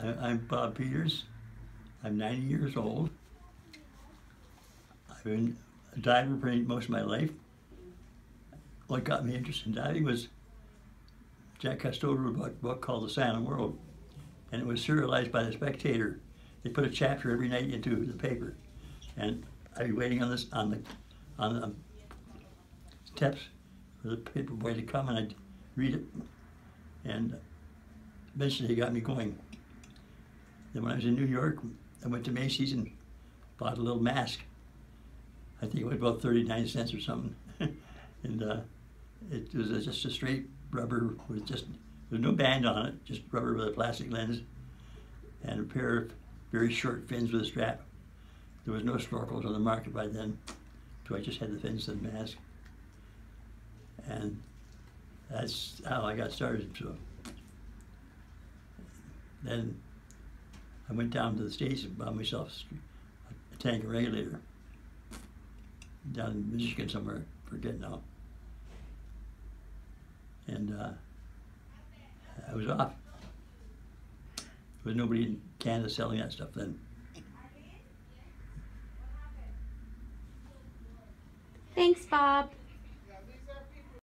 I'm Bob Peters. I'm 90 years old. I've been a diver for most of my life. What got me interested in diving was Jack Cousteau wrote a book called The Silent World, and it was serialized by the Spectator. They put a chapter every night into the paper, and I'd be waiting on this on the on the steps for the paper boy to come, and I'd read it, and eventually he got me going. Then when I was in New York, I went to Macy's and bought a little mask. I think it was about 39 cents or something. and uh, it was just a straight rubber with just, there's no band on it, just rubber with a plastic lens and a pair of very short fins with a strap. There was no snorkels on the market by then, so I just had the fins and the mask. And that's how I got started. So then I went down to the States and bought myself a tank regulator down in Michigan somewhere, forget now. And uh, I was off. There was nobody in Canada selling that stuff then. Thanks, Bob.